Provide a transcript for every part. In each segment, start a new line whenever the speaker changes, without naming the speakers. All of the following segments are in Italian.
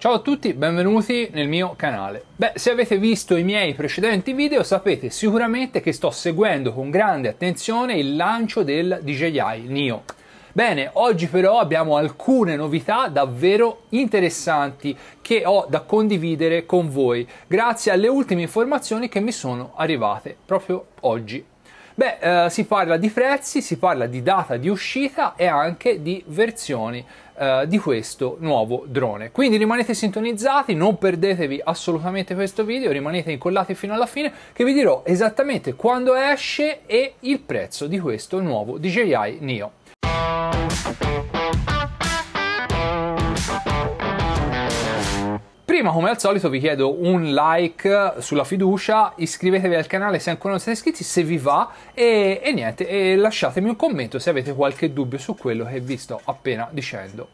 Ciao a tutti, benvenuti nel mio canale. Beh, se avete visto i miei precedenti video sapete sicuramente che sto seguendo con grande attenzione il lancio del DJI Neo. Bene, oggi però abbiamo alcune novità davvero interessanti che ho da condividere con voi grazie alle ultime informazioni che mi sono arrivate proprio oggi. Beh, eh, si parla di prezzi, si parla di data di uscita e anche di versioni eh, di questo nuovo drone. Quindi rimanete sintonizzati, non perdetevi assolutamente questo video, rimanete incollati fino alla fine che vi dirò esattamente quando esce e il prezzo di questo nuovo DJI Neo. Prima, come al solito, vi chiedo un like sulla fiducia, iscrivetevi al canale se ancora non siete iscritti, se vi va, e, e niente, e lasciatemi un commento se avete qualche dubbio su quello che vi sto appena dicendo.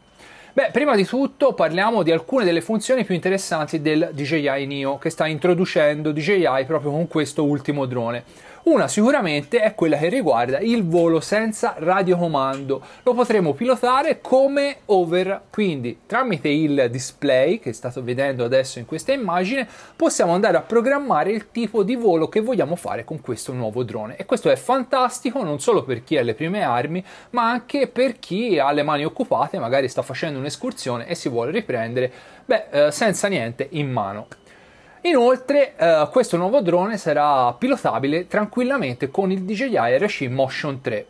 Beh, prima di tutto parliamo di alcune delle funzioni più interessanti del DJI Neo che sta introducendo DJI proprio con questo ultimo drone. Una sicuramente è quella che riguarda il volo senza radiocomando. Lo potremo pilotare come over, quindi tramite il display che state vedendo adesso in questa immagine possiamo andare a programmare il tipo di volo che vogliamo fare con questo nuovo drone. E questo è fantastico non solo per chi ha le prime armi, ma anche per chi ha le mani occupate, magari sta facendo un'escursione e si vuole riprendere, beh, eh, senza niente in mano. Inoltre eh, questo nuovo drone sarà pilotabile tranquillamente con il DJI RC Motion 3.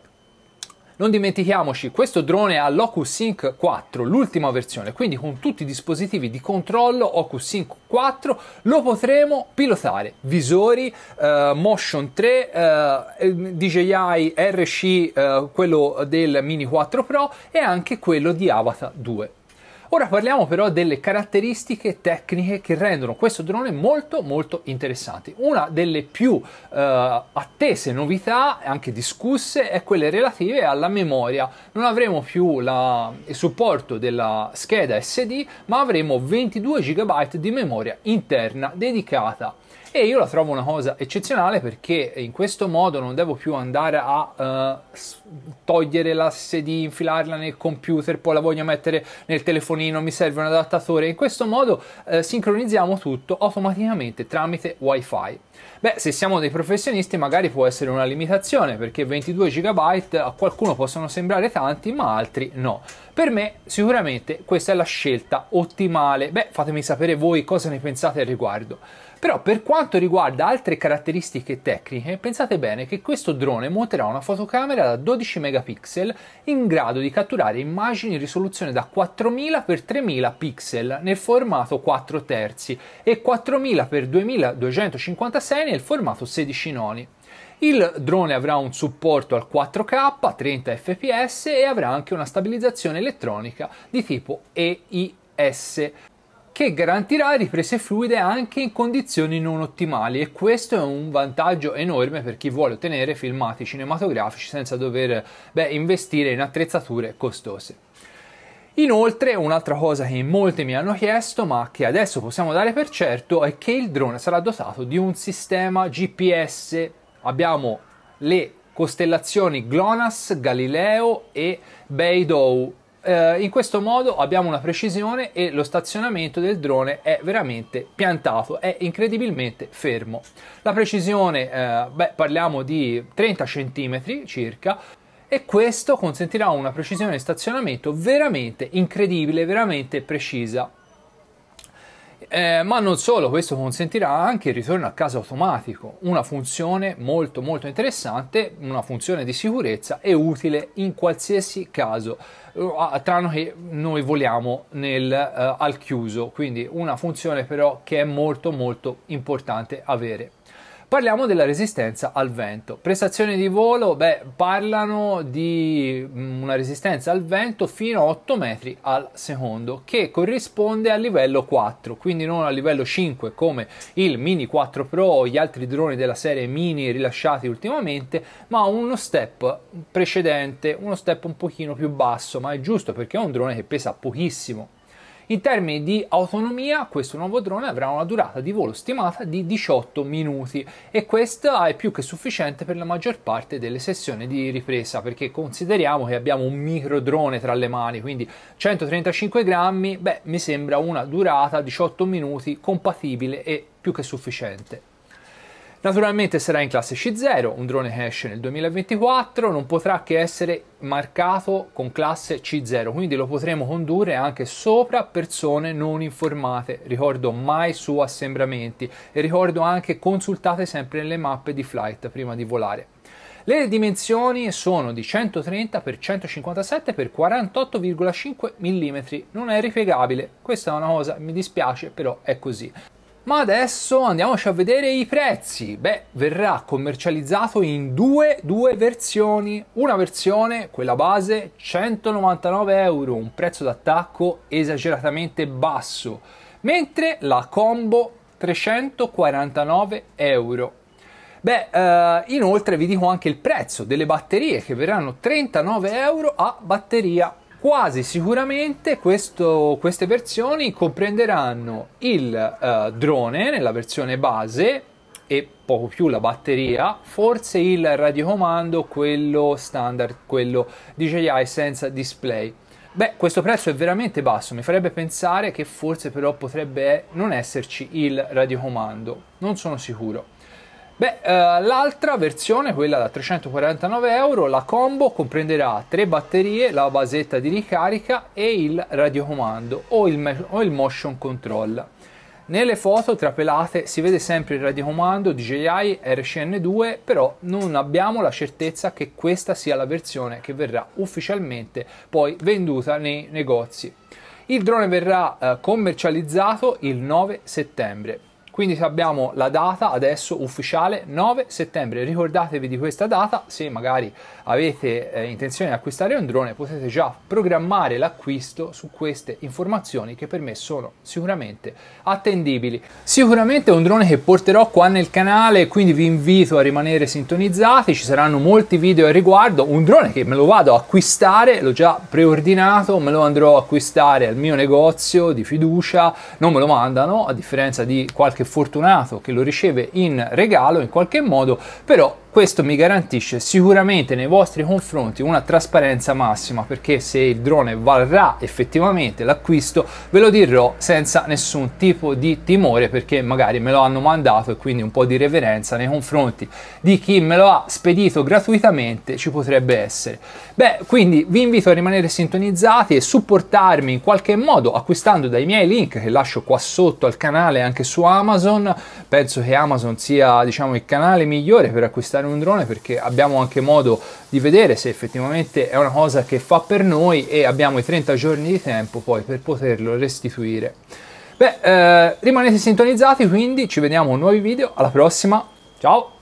Non dimentichiamoci, questo drone ha l'Ocus Sync 4, l'ultima versione, quindi con tutti i dispositivi di controllo Ocus Sync 4 lo potremo pilotare. Visori, eh, Motion 3, eh, DJI RC, eh, quello del Mini 4 Pro e anche quello di Avatar 2. Ora parliamo però delle caratteristiche tecniche che rendono questo drone molto molto interessante. Una delle più eh, attese novità, anche discusse, è quelle relative alla memoria. Non avremo più la, il supporto della scheda SD, ma avremo 22 GB di memoria interna dedicata e io la trovo una cosa eccezionale perché in questo modo non devo più andare a uh, togliere la SD, infilarla nel computer, poi la voglio mettere nel telefonino, mi serve un adattatore. In questo modo uh, sincronizziamo tutto automaticamente tramite wifi. Beh, se siamo dei professionisti magari può essere una limitazione perché 22 GB a qualcuno possono sembrare tanti ma altri no. Per me sicuramente questa è la scelta ottimale. Beh, fatemi sapere voi cosa ne pensate al riguardo. Però per quanto riguarda altre caratteristiche tecniche, pensate bene che questo drone monterà una fotocamera da 12 megapixel in grado di catturare immagini in risoluzione da 4000 x 3000 pixel nel formato 4 terzi e 4000 x 2256 nel formato 16 noni. Il drone avrà un supporto al 4K, 30 fps e avrà anche una stabilizzazione elettronica di tipo EIS che garantirà riprese fluide anche in condizioni non ottimali e questo è un vantaggio enorme per chi vuole ottenere filmati cinematografici senza dover beh, investire in attrezzature costose. Inoltre, un'altra cosa che molti mi hanno chiesto, ma che adesso possiamo dare per certo, è che il drone sarà dotato di un sistema GPS. Abbiamo le costellazioni GLONASS, Galileo e Beidou eh, in questo modo abbiamo una precisione e lo stazionamento del drone è veramente piantato, è incredibilmente fermo. La precisione, eh, beh, parliamo di 30 cm circa, e questo consentirà una precisione di stazionamento veramente incredibile, veramente precisa. Eh, ma non solo, questo consentirà anche il ritorno a casa automatico, una funzione molto molto interessante, una funzione di sicurezza e utile in qualsiasi caso, uh, tranne che noi voliamo nel, uh, al chiuso, quindi una funzione però che è molto molto importante avere. Parliamo della resistenza al vento. Prestazioni di volo, beh, parlano di mm, una resistenza al vento fino a 8 metri al secondo, che corrisponde al livello 4, quindi non al livello 5 come il Mini 4 Pro o gli altri droni della serie Mini rilasciati ultimamente, ma uno step precedente, uno step un pochino più basso, ma è giusto perché è un drone che pesa pochissimo. In termini di autonomia, questo nuovo drone avrà una durata di volo stimata di 18 minuti e questa è più che sufficiente per la maggior parte delle sessioni di ripresa perché consideriamo che abbiamo un micro drone tra le mani, quindi 135 grammi, beh, mi sembra una durata 18 minuti compatibile e più che sufficiente. Naturalmente sarà in classe C0, un drone che esce nel 2024, non potrà che essere marcato con classe C0, quindi lo potremo condurre anche sopra persone non informate, ricordo mai su assembramenti e ricordo anche consultate sempre le mappe di flight prima di volare. Le dimensioni sono di 130 x 157 x 48,5 mm, non è ripiegabile, questa è una cosa, mi dispiace, però è così. Ma adesso andiamoci a vedere i prezzi. Beh, verrà commercializzato in due, due versioni. Una versione, quella base, 199 euro, un prezzo d'attacco esageratamente basso, mentre la combo 349 euro. Beh, eh, inoltre vi dico anche il prezzo delle batterie che verranno 39 euro a batteria quasi sicuramente questo, queste versioni comprenderanno il uh, drone nella versione base e poco più la batteria, forse il radiocomando, quello standard, quello DJI senza display. Beh, questo prezzo è veramente basso, mi farebbe pensare che forse però potrebbe non esserci il radiocomando, non sono sicuro. Beh, eh, l'altra versione, quella da 349 euro, la combo comprenderà tre batterie, la basetta di ricarica e il radiocomando o il, o il motion control. Nelle foto trapelate si vede sempre il radiocomando DJI RCN2, però non abbiamo la certezza che questa sia la versione che verrà ufficialmente poi venduta nei negozi. Il drone verrà eh, commercializzato il 9 settembre. Quindi abbiamo la data adesso ufficiale 9 settembre. Ricordatevi di questa data, se magari avete eh, intenzione di acquistare un drone potete già programmare l'acquisto su queste informazioni che per me sono sicuramente attendibili. Sicuramente è un drone che porterò qua nel canale, quindi vi invito a rimanere sintonizzati, ci saranno molti video al riguardo, un drone che me lo vado a acquistare, l'ho già preordinato, me lo andrò a acquistare al mio negozio di fiducia, non me lo mandano a differenza di qualche fortunato che lo riceve in regalo in qualche modo, però questo mi garantisce sicuramente nei vostri confronti una trasparenza massima perché se il drone varrà effettivamente l'acquisto ve lo dirò senza nessun tipo di timore perché magari me lo hanno mandato e quindi un po' di reverenza nei confronti di chi me lo ha spedito gratuitamente ci potrebbe essere. Beh, quindi vi invito a rimanere sintonizzati e supportarmi in qualche modo acquistando dai miei link che lascio qua sotto al canale anche su Amazon. Penso che Amazon sia diciamo il canale migliore per acquistare comprare un drone perché abbiamo anche modo di vedere se effettivamente è una cosa che fa per noi e abbiamo i 30 giorni di tempo poi per poterlo restituire. Beh, eh, rimanete sintonizzati quindi, ci vediamo nuovi video, alla prossima, ciao!